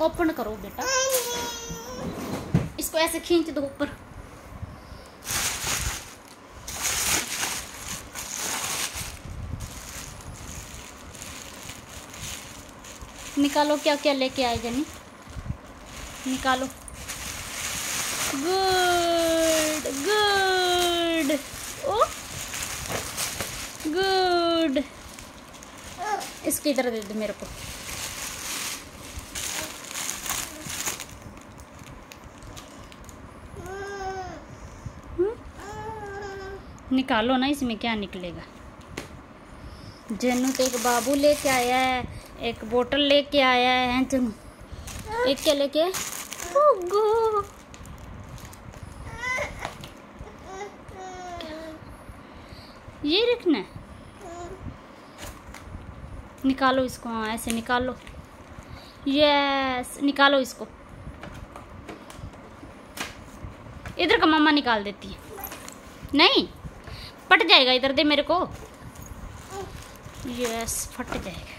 Open करो बेटा। इसको ऐसे खींच दो ऊपर। निकालो क्या क्या लेके आए जनी? निकालो। गुड गुड ओ गुड इसकी इधर दे दो मेरे को। निकालो ना, इसमें क्या निकलेगा? जन्नू तो एक बाबू लेके आया है, एक बोतल लेके आया है जन्नू एक क्या लेके? ये रखना है? निकालो इसको हाँ ऐसे निकालो। यस, निकालो इसको। इधर का मम्मा निकाल देती है। नहीं? फट जाएगा इधर दे मेरे को। यस फट जाएगा।